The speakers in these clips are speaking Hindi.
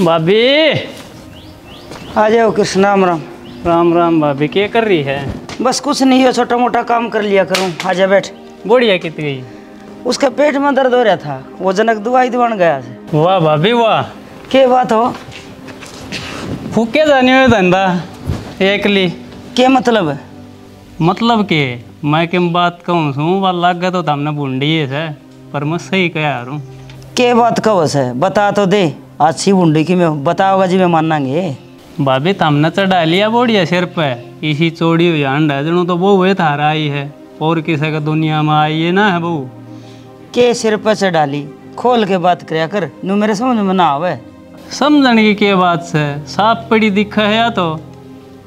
भाभी। आ जाओ कृष्ण राम राम। राम राम भाभी क्या कर रही है? बस कुछ नहीं है छोटा मोटा काम कर लिया करूँ। आजा बैठ। बुढ़िया कित गई? उसके पेट में दर्द हो रहा था। वो जनक दवाई दिवान गया वाह भाभी वाह। के बात हो? फूके जाने हुए धंधा? एकली के मतलब है? मतलब के मैं किम बात कहूँ सू वाल लग गया तो हमने बूंढी है पर मैं सही कह यार हूँ। के बात कहो से बता तो दे। अच्छी बुंडी की मैं बताओगा जी मैं मानांगे भाभी तमने चढ़ा लिया बोड़िया सिर पे। इसी चोड़ी हुई अंडा जनू तो वो हुए थारा आई है। और किसी का दुनिया में आई है ना है बहू? के सिर पर से डाली? खोल के बात करया कर नू मेरे समझ में ना आवे। समझण की क्या बात से? साफ़ पड़ी दिखा है या तो?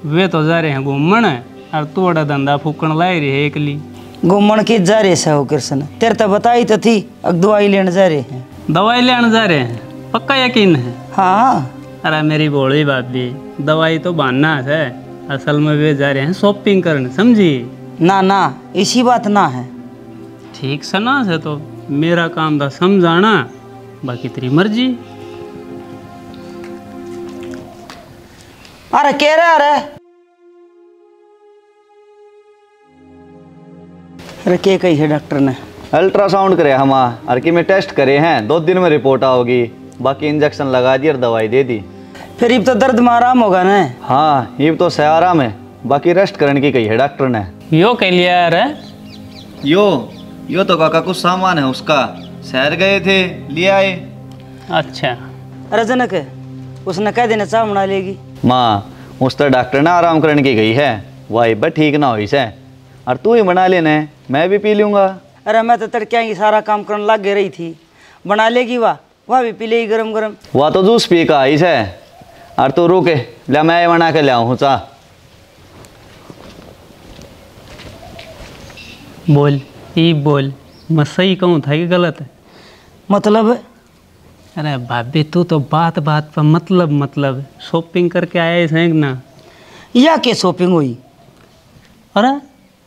वे तो जा रहे हैं घूमण और तोड़ा धंधा फूकण लाई रही है एकली। घूमन की जा रहे से हो कृष्ण। तेरे तो बताई तो थी अब दवाई लेने जा रहे हैं। दवाई लेने जा रहे हैं? पक्का यकीन है? हाँ। अरे मेरी बोली बात भी दवाई तो बहाना है। असल में वे जा रहे हैं शॉपिंग करने समझी? ना ना इसी बात ना है। ठीक से ना से तो मेरा काम था समझाना बाकी तेरी मर्ज़ी। अरे कह रहा अरे। अरे के कही है डॉक्टर ने? अल्ट्रासाउंड करे हम और कि में टेस्ट करे हैं दो दिन में रिपोर्ट आओगी। बाकी इंजेक्शन लगा दी और दवाई दे दी। फिर अब तो दर्द में आराम होगा ना? हाँ ये तो से आराम है। बाकी रेस्ट करने की कही है डॉक्टर ने। यो कह लिया यार यो यो तो काका कुछ सामान है उसका। शहर गए थे ले आए। अच्छा। अरे जनक उसने कह देना चाह बना लेगी। माँ उस तो डॉक्टर ने आराम करने की गई है। वही बस ठीक ना हुई से। और तू ही बना लेना मैं भी पी लूँगा। अरे मैं तो तड़के सारा काम करने लग गई रही थी। बना लेगी वाह। वह भी पी लेगी गरम गरम। वह तो जूस पी का आई से और तू रुके ले मैं बना के ले आऊँ चाह बोल ई बोल मैं सही कहूँ था कि गलत? है मतलब? अरे भाभी तू तो बात बात पर मतलब मतलब शॉपिंग करके आया है ना। या के शॉपिंग हुई? अरे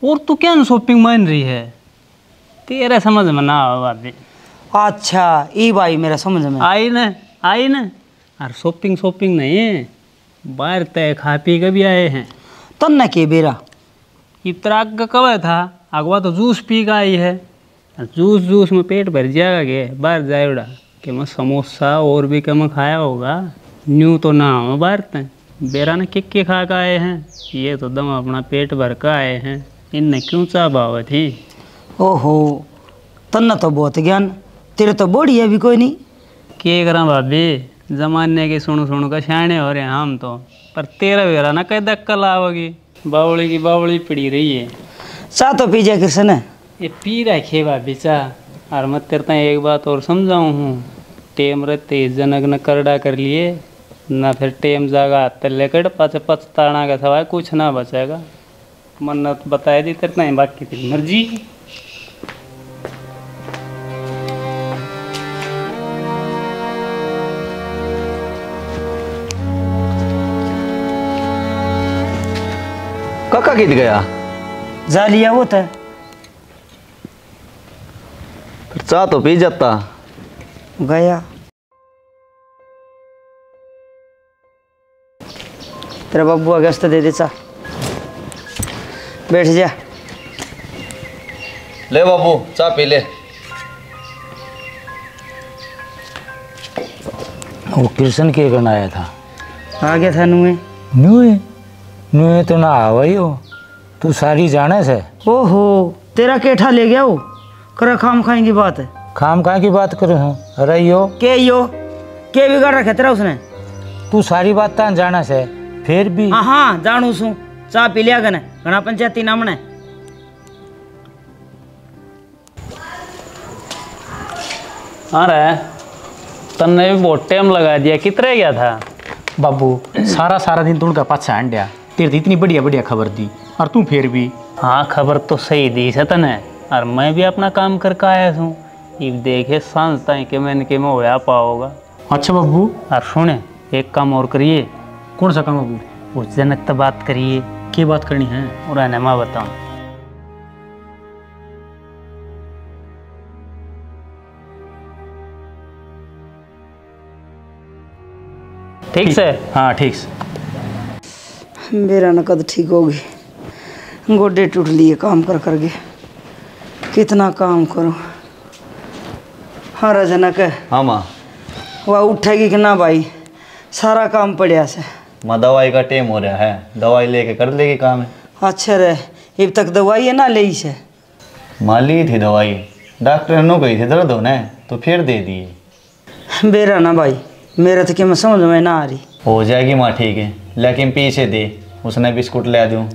और तू क्या शॉपिंग मान रही है? तेरा समझ में ना आओ भाभी। अच्छा ई भाई मेरा समझ में। आई न आई न। और शॉपिंग शॉपिंग नहीं है। बाहर तय खा पी के भी आए हैं। तन न के बेरा। इतराग का कब था? अगवा तो जूस पी का आई है। जूस जूस में पेट भर जाएगा के बाहर जाए उड़ा। कि मैं समोसा और भी कम खाया होगा? न्यू तो ना हो बाहर तय। बेरा ने किक के खा के आए हैं। ये तो दम अपना पेट भर का आए हैं। इनने क्यों चाह भाव थी? ओहो तन्ना तो बहुत ज्ञान। तेरे तो बॉडी है भी कोई नहीं। के करा भाभी? जमाने के सुन सुन का सियाणे हो रहे हैं हम तो। पर तेरा वेरा ना कहीं दक्कल आओगी। बावली की बावली पड़ी रही है। चाह तो पी जा कृष्ण ये पी रखे भाभी चाह। और मैं तेरे तक एक बात और समझाऊँ हूँ। टेम रहते जनक न करड़ा कर लिए। ना फिर टेम जागा हाथ लेकर पाचे पछताना का सवाल कुछ ना बचेगा। मन्नत बताए दी तेरे बाकी तेरी मर्ज़ी। काका कित गया। जा लिया वो था फिर चाह तो पी जाता। गया। तेरा बब्बू अगस्त दे दे चाह। बैठ जा। ले बाबू चाह पी ले। वो कृष्ण के करना आया था। आ गया था नुए। नुए? नुए तो ना आवा ही हो। तू सारी जाने से ओहो तेरा केठा ले गया वो करा खाम खाएँगी बात है। खाम कहाँ की बात करूँ हूँ? अरे यो। के यो? के बिगाड़ रखा तेरा उसने? तू सारी बात तान जाने से फिर भी हाँ हाँ जानू सू। चाह पी लिया गने घना पंचायती नामने अरे तन्ने भी बहुत टाइम लगा दिया। कितने गया था? बाबू सारा सारा दिन तू उनका पाछा हंडिया तेरे तो इतनी बढ़िया बढ़िया खबर दी। और तू फिर भी। हाँ खबर तो सही दी से तने। और मैं भी अपना काम करके आया हूँ। अब देखे साँझ ताई के मैंने के में होया पाओगा अच्छा बाबू और सुने एक काम और करिए। कौन सा काम बाबू उस जनक तो बात करिए। क्या बात करनी है? और आने मैं बताऊँ। ठीक से? हाँ ठीक से। मेरा नकद ठीक होगी गोडे टूट लिए काम कर करके कितना काम करूँ? हाँ रजनक हाँ माँ। वह उठेगी कि ना भाई? सारा काम पड़िया से। माँ दवाई का टाइम हो रहा है। दवाई लेके कर लेगी काम है? अच्छा रे अब तक दवाई है ना ले से? माँ ली थी दवाई। डॉक्टर ने कही थी दर्द होना तो फिर दे दिए। बेरा ना भाई मेरा तो क्या मैं समझ में ना आ रही। हो जाएगी माँ ठीक है। लेकिन पीछे दे उसने बिस्कुट ले दूँ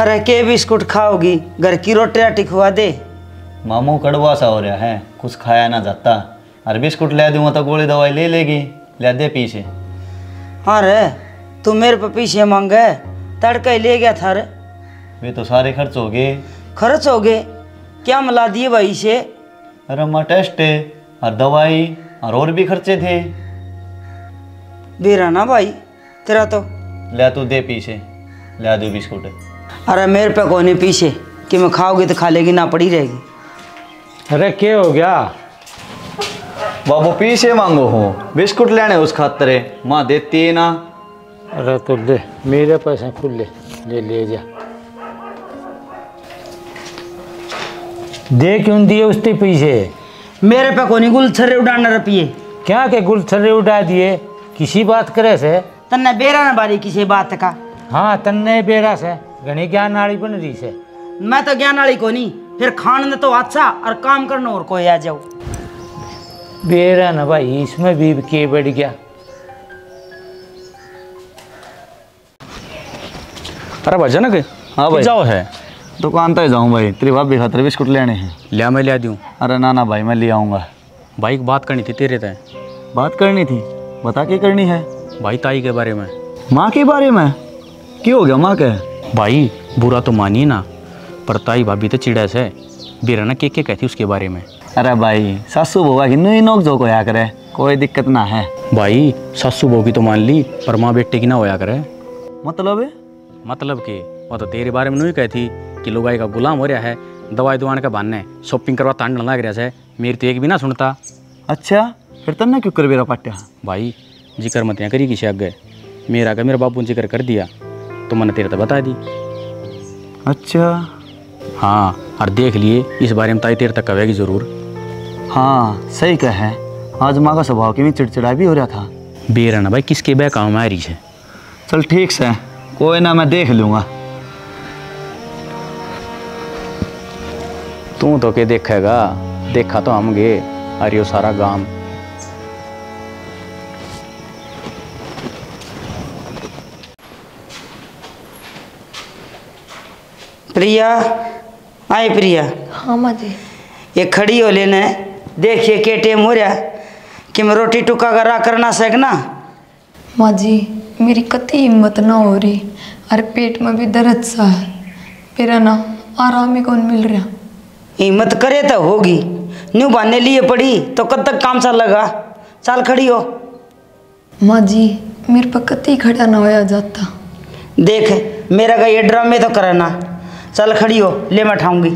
अरे के बिस्कुट खाओगी? घर की रोटी राटी खुआ दे। मामू कड़वा सा हो रहा है कुछ खाया ना जाता। और बिस्कुट ले दूँगा तो गोली दवाई ले लेगी ले दे पीछे। हाँ रे तू मेरे पे पीछे मांगे तड़का ही ले गया था रे। वे तो सारे खर्च हो गए। खर्च हो गए? क्या मिला दिए भाई से अरे माँ टेस्ट है और दवाई और और भी खर्चे थे। बेरा ना भाई तेरा तो। ले तू दे पीछे ले दो बिस्कुट। अरे मेरे पे कौन है पीछे। कि मैं खाओगी तो खा लेगी ना पड़ी रहेगी। अरे क्या हो गया? बाबू पीछे मांगो हो। बिस्कुट लेने उस खातर। माँ देती है ना? अरे तो ले मेरे पैसे खुद ले ले ले जा। दे क्यों दिए उसके पीछे? मेरे पे कौन गुल छर्रे उड़ाना रुपये क्या के गुल छर्रे उड़ा दिए? किसी बात करे से? तन्ने बेरा ना बारी किसी बात का। हाँ तन्ने बेरा से। घनी ज्ञान नाड़ी बन रही से मैं तो ज्ञान वाली को नहीं फिर खान ने तो अच्छा और काम करना और कोई आ जाओ। बेरा ना भाई इसमें भी के बढ़ गया। अरे भजन के? हाँ भाई। जाओ है? दुकान तक जाऊँ भाई तेरी भाभी खातर बिस्कुट लेने हैं। लिया मैं लिया दूँ अरे ना ना भाई मैं ले आऊँगा। भाई बात करनी थी तेरे तय बात करनी थी? बता के करनी है? भाई ताई के बारे में। माँ के बारे में? क्यों हो गया माँ के? भाई बुरा तो मानिए ना पर ताई भाभी तो चिड़ैस है। बीराना के के कहती उसके बारे में। अरे भाई सासू बुआ की नुई नोक जो कोया करे कोई दिक्कत ना है। भाई सासू बहू की तो मान ली पर माँ बेटे की ना होया करे। मतलब? है? मतलब कि वो तो तेरे बारे में नहीं कहती कि लुगाई का गुलाम हो रहा है दवाई दुआन का बहाने शॉपिंग करवा तांड लग रहा है मेरी तो एक भी ना सुनता। अच्छा फिर तन्ने क्यों कर बेरा पाट्या? भाई ज़िक्र मत करी किसी आगे? मेरा का मेरे बापू ज़िक्र कर दिया। तो मैंने तेरे तो बता दी। अच्छा। हाँ और देख लिए इस बारे में ताई तेरे तक कहेगी ज़रूर। हाँ सही कह। है आज माँ का स्वभाव की भी चिड़चिड़ा भी हो रहा था। बेरा ना भाई किसके बह काम आ रही है? चल ठीक से कोई ना मैं देख लूँगा। तू तो के देखेगा देखा तो हम गे अरे सारा गाँव प्रिया आए प्रिया। हाँ माँ जी ये खड़ी हो लेने देखिए के टेम हो रहा कि मैं रोटी टुका करा करना सकना माँ जी मेरी कति हिम्मत ना हो रही। अरे पेट में भी दर्द सा है। मेरा ना आराम ही कौन मिल रहा? हिम्मत करे तो होगी। न्यू बांधने लिए पड़ी तो कब तक काम चल लगा? चल खड़ी हो। माँ जी मेरे पर कति खड़ा ना होया जाता। देख मेरा का ये ड्रामे तो कराना चल खड़ी हो ले मैं उठाऊँगी।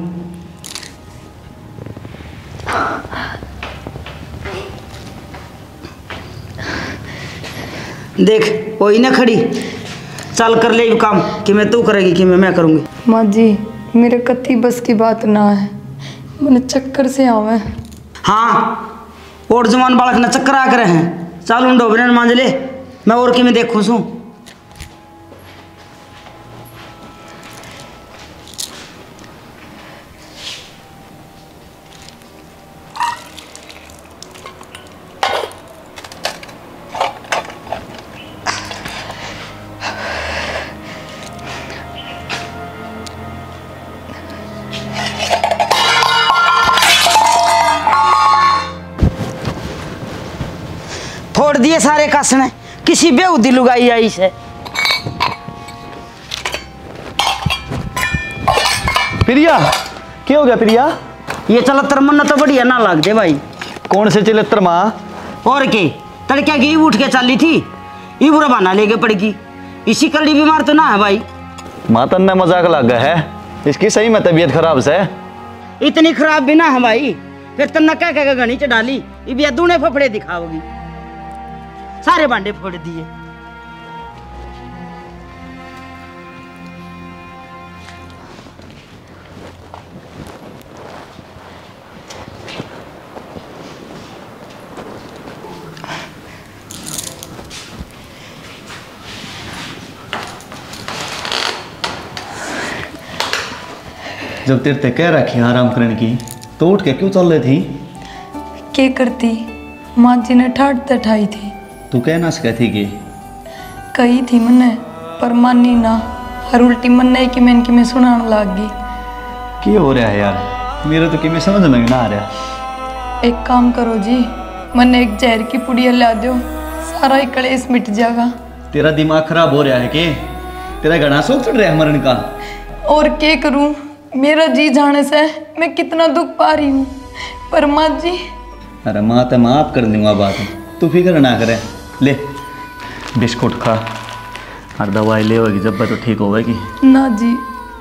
देख वही ना खड़ी। चल कर ले काम कि मैं तू करेगी कि मैं मैं करूँगी। माँ जी मेरे कति बस की बात ना है। मैंने चक्कर से आवे। हाँ और जवान बालक न चक्कर आ करे हैं। चल उन डोबरे मांझ ले मैं और कि मैं देखूँ सू बेउदी लुगाई आई से। प्रिया क्या हो गया प्रिया? ये चला तरमन्ना तो बढ़िया ना लग दे भाई। कौन से चिलत्र माँ? और के? तड़क्या की उठ के चली थी ये बुरा बहाना लेके पड़ेगी इसी कड़ी बीमार तो ना है भाई। माँ तन्ने मज़ाक लग गया है। इसकी सही में तबीयत खराब से। इतनी खराब भी ना है भाई। फिर तन्ना कह कह घनी च डाली ये भी दूने फफड़े दिखाओगी। सारे बांडे फोड़ दिए। जब तेरे ते कह रखी आराम करने की तो उठ के क्यों चल रही थी? के करती? माँ जी ने ठाट तठाई थी। तू कह ना सके थी कि? कही थी मैंने पर मानी ना। हर उल्टी मन नहीं कि मैं इनकी मैं सुनाने लाग गई। क्या हो रहा है यार? मेरे तो कि मैं समझ में ना आ रहा। एक काम करो जी मैंने एक जहर की पुड़िया ला दो सारा ही कलेश मिट जाएगा तेरा दिमाग खराब हो रहा है कि? तेरा घना सोच चढ़ रहा है मरण का? और के करूँ? मेरा जी जाने से मैं कितना दुख पा रही हूँ। पर माँ जी। अरे माँ तो माफ़ कर दूँगा बात। तू फ़िक्र ना करे। ले। बिस्कुट खा। और दवाई ले होगी जब तो ठीक होगी ना जी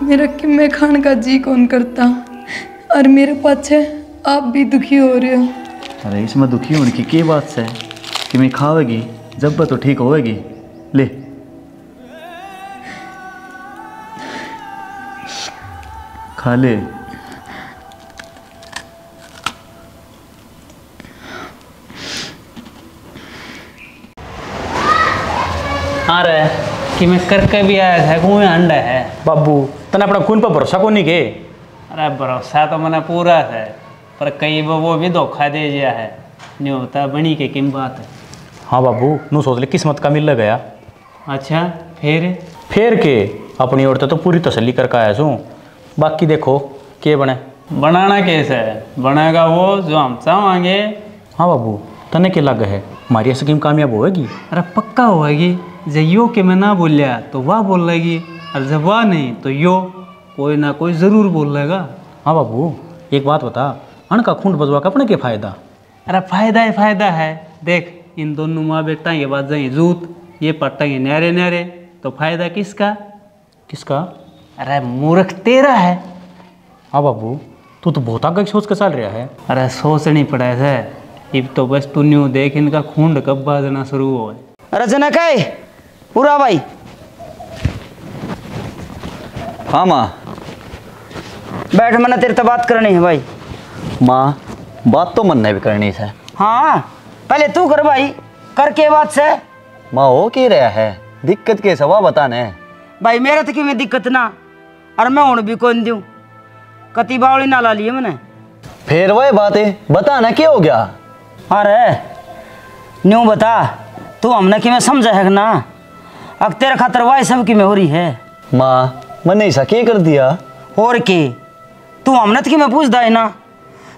मेरा किम्मे खान का जी कौन करता? और मेरे पाछे आप भी दुखी हो रहे हो। अरे इसमें दुखी होने की क्या बात है कि मैं खावेगी जब तो ठीक होगी ले। खा ले। हाँ रे कि मैं करके भी आया था कुएँ अंडा है। बाबू तने अपना खून पर भरोसा को नहीं के? अरे भरोसा तो मैंने पूरा है पर कई वो भी धोखा दे दिया है। नहीं होता बनी के किम बात है? हाँ बाबू नू सोच ले किस्मत का मिल गया। अच्छा फिर? फिर के? अपनी ओर तो पूरी तसली करके आया छूँ। बाकी देखो के बने? बनाना कैसे है। बनेगा वो जो हम चाहेंगे। हाँ बाबू तने के लग है। हमारी स्कीम कामयाब होएगी? अरे पक्का होगी जब यो के मैं ना बोलिया तो वह बोल लेगी। और जब वह नहीं तो यो कोई ना कोई ज़रूर बोल लेगा। हाँ बाबू एक बात बता। अण का खूंट बजवा का अपने के फ़ायदा? अरे फ़ायदा ही फ़ायदा है। देख इन दोनों माँ बेटा के बाद जाएँगे जूत ये पटेंगे न्यारे न्यारे तो फ़ायदा किसका? किसका? अरे मूर्ख तेरा है। हाँ बाबू तू तो बहुत आगे सोच के चल रहा है। अरे सोचनी पड़े है अब तो बस तू न्यू देख इनका खूंड कब बाजना शुरू हो। अरे जनक है पूरा भाई। हाँ माँ। बैठ मैंने तेरे तो बात करनी है भाई। माँ बात तो मन ने भी करनी है। हाँ पहले तू कर भाई कर के बात से। माँ हो क्या रहा है? दिक्कत के सवा बताने। भाई मेरे तो क्यों मैं दिक्कत ना? और मैं हूँ भी कौन दूँ कति बावली ना ला लिए मैंने। फिर वही बात है बता ना क्या हो गया? अरे न्यू बता तू हमने कि मैं समझा है ना? अब तेरा खातर वाई सब की में हो रही है? माँ मैंने ऐसा क्या कर दिया? और के? तू हमने तो कि मैं पूछता है ना?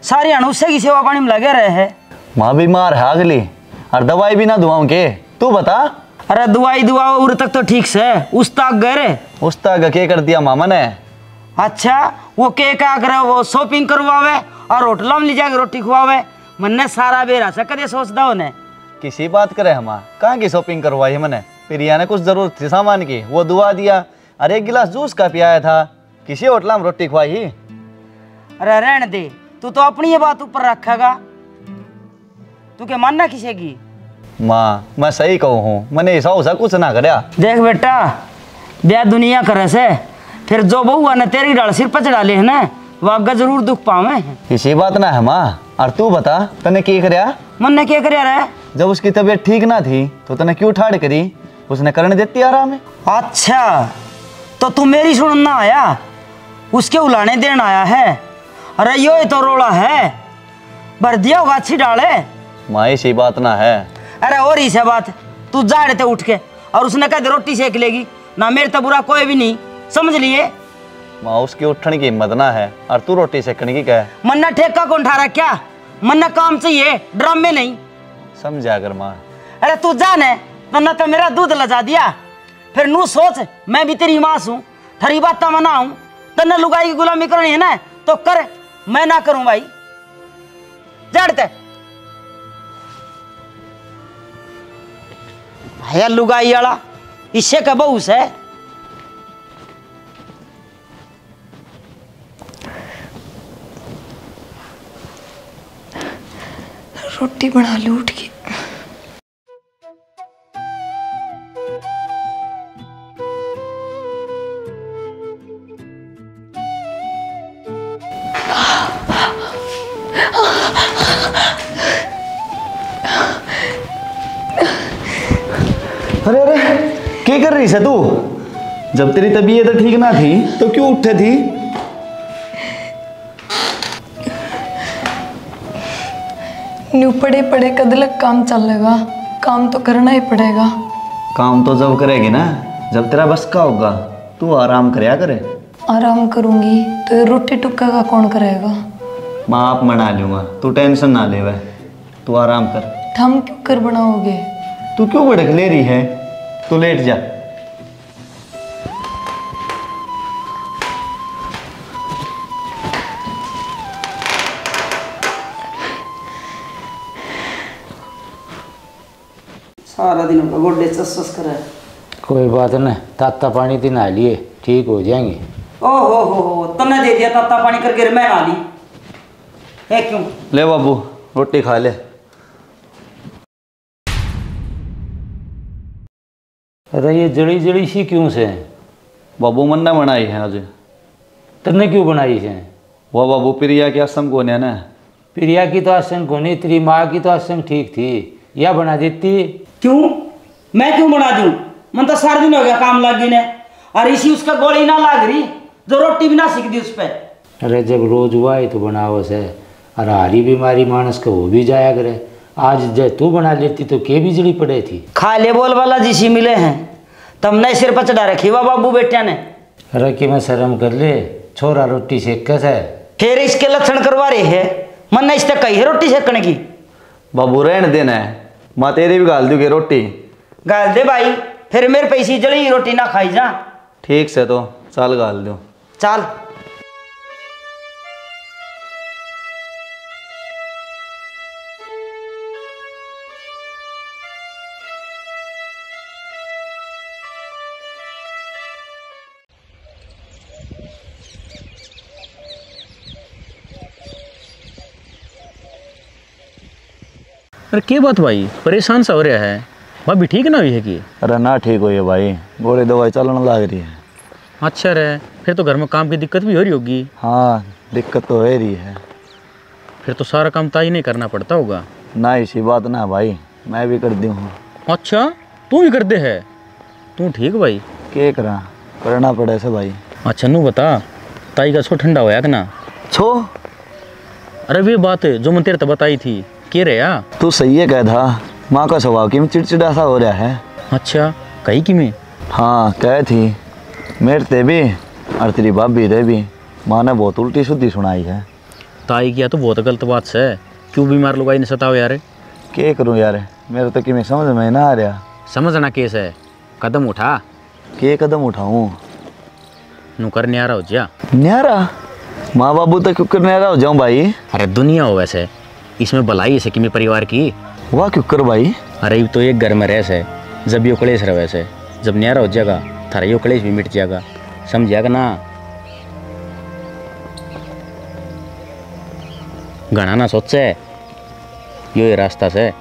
सारी अनुष्य की सेवा पानी में लगे रहे है। माँ बीमार है अगली और दवाई भी ना दुआओं के। तू बता। अरे दुआई दुआ उर तक तो ठीक से। उस तक गए रे। उस तक क्या कर दिया मामा ने। अच्छा वो के क्या करे वो शॉपिंग करवावे और होटल में ले जाके रोटी खुआवे। मन्ने सारा बेरा से कदे सोचता उन्हें किसी बात करे हम कहाँ की शॉपिंग करवाई मैंने फिर यहाँ ने कुछ ज़रूरत थी सामान की वो दुआ दिया। अरे एक गिलास जूस का पियाया था किसी होटल में रोटी खुआई? अरे रहने दे तू तो अपनी ये बात ऊपर रखेगा। तू के मानना किसे की? माँ मैं सही कहूँ हूँ। मैंने ऐसा वैसा कुछ ना करया देख बेटा ब्याह दुनिया करे से फिर जो बहू ने तेरी डाल सिर पर चढ़ा ले है ना वो आगे ज़रूर दुख पावे किसी बात ना है माँ। और तू बता तने की करया मन ने क्या करे रे? जब उसकी तबीयत ठीक ना थी तो तने क्यों ठाड़ करी? उसने करने देती आराम है अच्छा तो तू मेरी सुन ना आया? उसके उलाने देन आया है? अरे यो तो रोड़ा है। भर दिया होगा अच्छी डाले। माँ ऐसी बात ना है। अरे और ही से बात तू जा रहे थे उठ के और उसने कहा रोटी सेक लेगी। ना मेरे तो बुरा कोई भी नहीं समझ लिए? माँ उसकी उठने की हिम्मत ना है और तू रोटी सेकने की कहे। मन्ना ठेका कौन ठा रहा क्या? मन्ना काम चाहिए ड्रम में नहीं। समझा कर माँ। अरे तू जाने मन्ना तो मेरा दूध लजा दिया। फिर नू सोच मैं भी तेरी माँ हूँ ठरी बात तो मना हूँ तन्ने लुगाई की गुलामी करनी है ना तो कर मैं ना करूँ भाई। जड़ते है लुगाई वाला? इसे का बहु से रोटी बना लो उठ के अरे अरे क्या कर रही है तू? जब तेरी तबीयत ठीक ना थी तो क्यों उठे थी? न्यू पड़े पड़े कदलक काम चलेगा। काम तो करना ही पड़ेगा। काम तो जब करेगी ना जब तेरा बस का होगा तू आराम करया करे। आराम करूँगी तो रोटी टुक्का का कौन करेगा? मैं आप मना लूँगा तू टेंशन ना ले तू आराम कर। थम क्यों कर बनाओगे? तू क्यों भड़क ले रही है? तू लेट जा। सारा दिन गोड्डे चस करे। कोई बात नहीं ताता पानी तो नहा लिए ठीक हो जाएँगे। ओ हो हो हो तन्ने दे दिया तत्ता पानी करके मैं ना ली। है क्यों? ले बाबू रोटी खा ले। अरे ये जड़ी जड़ी सी क्यों से? बाबू मन ने बनाई है आज। तन्ने क्यों बनाई से वो बाबू प्रिया के आश्रम को ने ना? प्रिया की तो आसन को नहीं तेरी माँ की तो आसन ठीक थी। या बना देती? क्यों? मैं क्यों बना दूँ? मन तो सारा दिन हो गया काम लग गई ने। और इसी उसका गोली ना लाग रही जो रोटी भी ना सीख दी उस पर अरे जब रोज हुआ है तो बनाओ से अरे हारी बीमारी मानस को हो भी जाया करे। आज जब तू बना लेती तो के बिजली पड़े थी? खाले बोल वाला जिसी मिले हैं। तब नहीं सिर पर चढ़ा रखी हुआ बाबू बेटिया ने। अरे कि मैं शर्म कर ले? छोरा रोटी सेक कैसे फिर इसके लक्षण करवा रहे है। मन ने इससे कही है रोटी सेकने की। बाबू रहने देना है। माँ तेरी भी गाल दूँगी रोटी। गाल दे भाई फिर मेरे पैसी जली रोटी ना खाई जा। ठीक से तो चल गाल दूँ। चल। अरे के बात भाई? परेशान सा हो रहा है। भाभी ठीक ना हुई है कि? अरे ना ठीक हुई ये भाई। गोली दवाई चलने लग रही है। अच्छा रे फिर तो घर में काम की दिक्कत भी हो रही होगी। हाँ दिक्कत तो है रही है। फिर तो सारा काम ताई नहीं करना पड़ता होगा। ना इसी बात ना भाई मैं भी कर दी। हूँ अच्छा तू भी कर दे है? तू ठीक भाई। के करा? करना पड़े से भाई। अच्छा नू बता ताई का सो ठंडा होया कि ना? छो। अरे वे बात जो मैं तेरे तो बताई थी के रे तू सही है कह था माँ का स्वभाव की चिड़चिड़ा सा हो रहा है। अच्छा कही कि मैं हाँ कह थी। मेरे ते भी और तेरी भाभी रे भी। माँ ने बहुत उल्टी सुधी सुनाई है। ताई किया तो बहुत गलत बात से। क्यों बीमार लुगाई ने सताओ यार? के करूँ यार? मेरे तो कि मैं समझ में ना आ रहा। समझना केस है कदम उठा। के कदम उठाऊँ? नू कर न्यारा हो जा। न्यारा? माँ बाबू तक क्यों कर न्यारा हो जाऊँ भाई? अरे दुनिया हो वैसे। इसमें भलाई है मैं परिवार की। वाह क्यों कर भाई? अरे तो एक घर में रहस है जब यो कलेश रहे वैसे। जब न्यारा हो जाएगा थारा यो कलेश भी मिट जाएगा। समझ जाएगा ना? घना ना से। यो ये रास्ता से।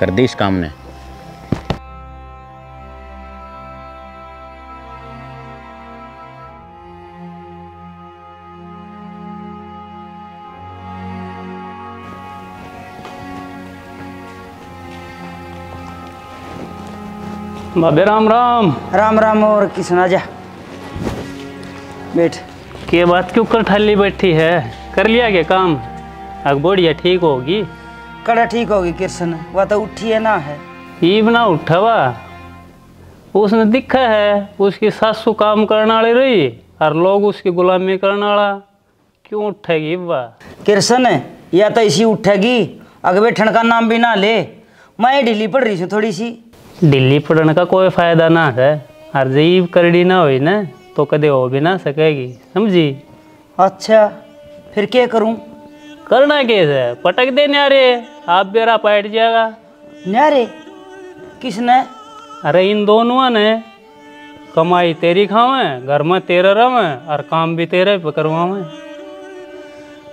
कर दी इस काम ने। बाबे राम राम। राम राम और किसना जा। बैठ। के बात क्यों कर ठाली बैठी है? कर लिया क्या काम? अग बढ़िया ठीक होगी? कड़ा ठीक होगी कृष्ण वह तो उठी है ना है। ईब ना उठवा उसने दिखा है उसकी सासू काम करने वाली रही और लोग उसकी गुलामी करने वाला। क्यों उठेगी वाह कृष्ण या तो इसी उठेगी। अग बैठन का नाम भी ना ले। मैं ढीली पड़ रही हूँ थोड़ी सी। दिल्ली पढ़ने का कोई फ़ायदा ना है। और जीव करड़ी ना हुई ना तो कदे हो भी ना सकेगी समझी? अच्छा फिर क्या करूँ? करना कैसे है? पटक देने आ रहे आप बेरा पैट जाएगा। न्यारे? किसने? अरे इन दोनों ने। कमाई तेरी खावे घर में तेरा रवे और काम भी तेरे पे करवावे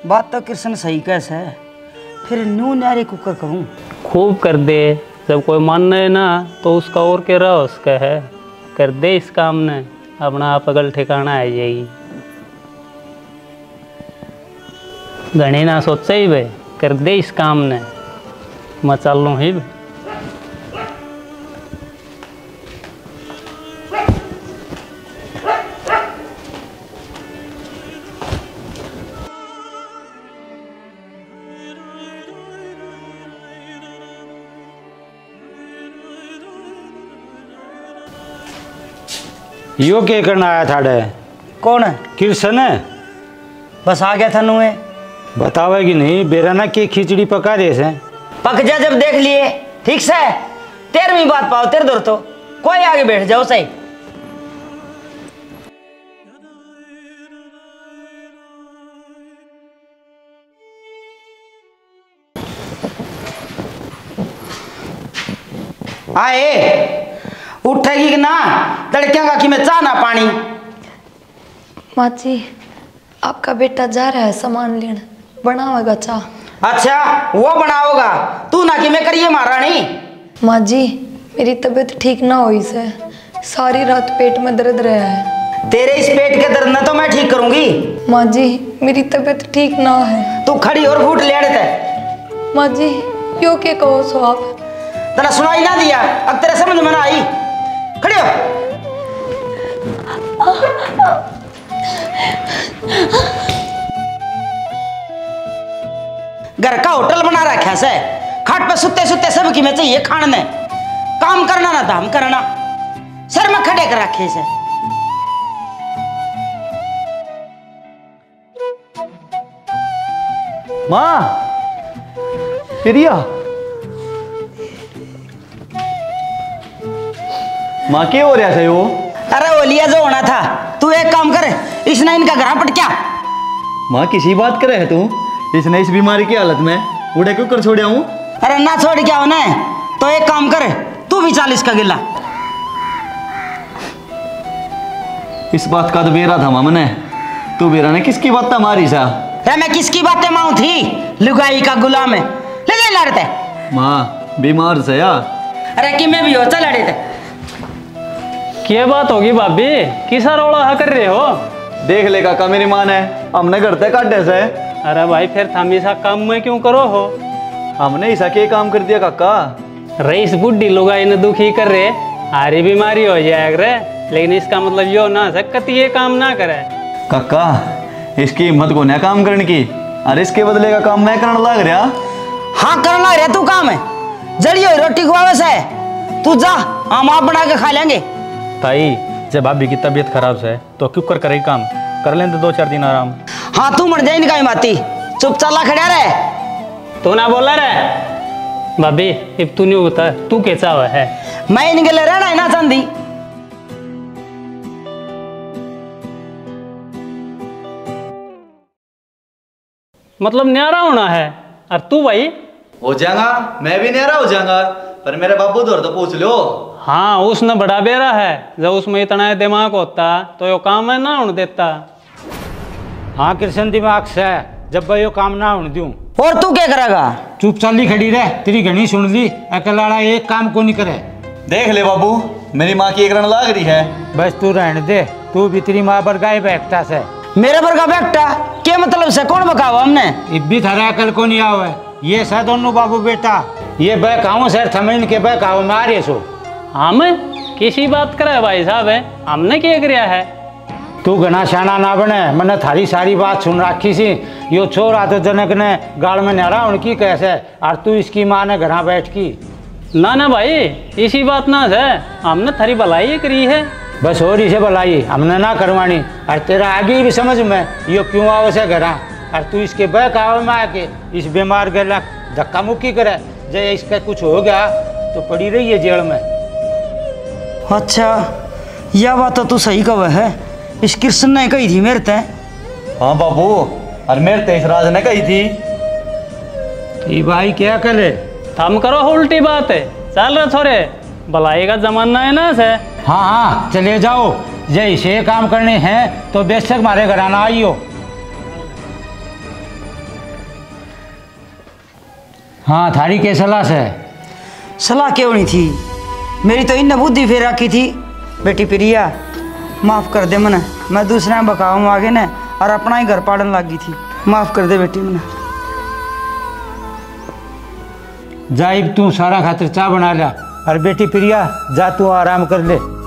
बात तो कृष्ण सही कैसे फिर न्यू न्यारे कुकर करूँ? खूब कर दे। जब कोई मानने ना तो उसका और के रहा उसका है कर दे इस काम ने, अपना आप अगल ठिकाना आ जाएगी घनी ना सोचे ही भाई कर दे इस काम ने मैं चल लूँ ही बे। यो के करना आया थाड़े कौन? है कृष्ण है? बस आ गया था नुए। बतावेगी नहीं बेराना के खिचड़ी पका दे से। पक जा जब देख लिए। ठीक से? तेरहवीं बात पाओ तेरे दौर तो। कोई आगे बैठ जाओ सही। आए। उठेगी कि ना? लड़कियाँ का कि मैं चाह ना पानी? माँ जी आपका बेटा जा रहा है सामान लेने। बनावेगा चाह। अच्छा वो बनाओगा। तू ना कि मैं करिए महारानी? माँ जी मेरी तबीयत ठीक ना हुई से। सारी रात पेट में दर्द रहा है। तेरे इस पेट के दर्द ना तो मैं ठीक करूँगी। माँ जी मेरी तबीयत ठीक ना है। तू खड़ी और फूट ले माँ जी क्यों के कहो सो आप? तना सुनाई ना दिया। अब तेरे समझ में ना आई। खड़ी हो। घर का होटल बना रखा से खाट पे सुते सुते सब की में चाहिए खाने। काम करना ना धाम करना। सर, में खड़े कर रखे से माँ प्रिया माँ क्या हो रहा है वो अरे वो लिया जो होना था तू एक काम कर इसने इनका घर पटक्या। माँ किसी बात करे है तू? इसने इस बीमारी की हालत में उड़े क्यों कर छोड़ा हूँ अरे ना छोड़ क्या होना है? तो एक काम कर तू भी चालीस का गिला। इस बात का तो बेरा था माँ मैंने। तू बेरा ने किसकी बात था मारी सा? अरे मैं किसकी बातें माऊ थी? लुगाई का गुलाम है। ले जा लड़ते। माँ बीमार से या? अरे कि मैं भी हो चल लड़े थे क्या बात होगी भाभी किसा रोड़ा हा कर रहे हो? देख ले काका मेरी माँ ने हमने करते काटे से। अरे भाई फिर हमेशा काम में क्यों करो हो? हमने ऐसा क्या काम कर दिया काका। रईस बुढ़ी लोग इन दुखी कर रहे हारी बीमारी हो जाए रे लेकिन इसका मतलब यो ना सकत ये काम ना करे। काका इसकी हिम्मत को ना काम करने की अरे इसके बदले का काम मैं करने लग रहा। हाँ करना रहा तू काम है। जड़ी हुई रोटी खुआवे से। तू जा हम आप बना के खा लेंगे। ताई जब भाभी की तबीयत खराब से तो क्यों कर करे काम? कर लें तो दो चार दिन आराम। हाँ तू मर जाए इनका माती चुप चाला खड़ा रहे। तू ना बोला रे भाभी अब तू नहीं बता तू कैसा हुआ है? मैं इनके लिए रहना है ना चांदी मतलब न्यारा होना है और तू भाई हो जाएगा? मैं भी नहीं रहा हो जाऊँगा पर मेरे बाबू दौर तो पूछ लो। हाँ उसने बड़ा बेरा है। जब उसमें इतना दिमाग होता तो यो काम है ना होने देता। हाँ कृष्ण दिमाग से जब भाई यो काम ना होने दूँ। और तू क्या करेगा? चुप चाली खड़ी रह। तेरी घनी सुन ली। अकेलाड़ा एक काम को नहीं करे। देख ले बाबू मेरी माँ की एक रन लाग रही है। बस तू रहने दे। तू भी तेरी माँ पर गाय बैठता से। मेरे पर का बेटा क्या मतलब से? कौन बकाओ हमने? इब भी थारा अकल को नहीं आवे। ये सा दोनों बाबू बेटा ये बहकाओ सर थमिन के बहकाओ मारे सो? हम किसी बात करे भाई साहब है? हमने क्या किया है? तू घना शाना ना बने मैंने थारी सारी बात सुन रखी सी। यो छोरा तो जनक ने गाड़ में न्यारा उनकी कैसे और तू इसकी माँ ने घरा बैठ की? ना ना भाई इसी बात ना है। हमने थारी भलाई करी है। बस और इसे भलाई हमने ना करवानी और तेरा आगे भी समझ में यो क्यों आओ से घरा? और तू इसके बहकावे में आके इस बीमार के लग धक्का मुक्की करे। जब इसका कुछ हो गया तो पड़ी रही है जेल में। अच्छा यह बात तो तू सही कह है। इस कृष्ण ने कही थी मेरे ते। हाँ बाबू और मेरे तेईस राज ने कही थी। ये भाई क्या करे? थम करो उल्टी बात है। चल रहे थोड़े। भलाई का जमाना है ना से हाँ हाँ चले जाओ। जय से काम करने हैं तो बेशक मारे घर आना आइयो। हाँ थारी के सलाह से। सलाह क्यों नहीं थी? मेरी तो इन बुद्धि फेर रखी थी। बेटी प्रिया माफ़ कर दे मने। मैं दूसरे बकाऊ आगे ने और अपना ही घर पाड़न लगी थी। माफ़ कर दे बेटी मने। जाइब तू सारा खातिर चाह बना लिया। और बेटी प्रिया जा तू आराम कर ले।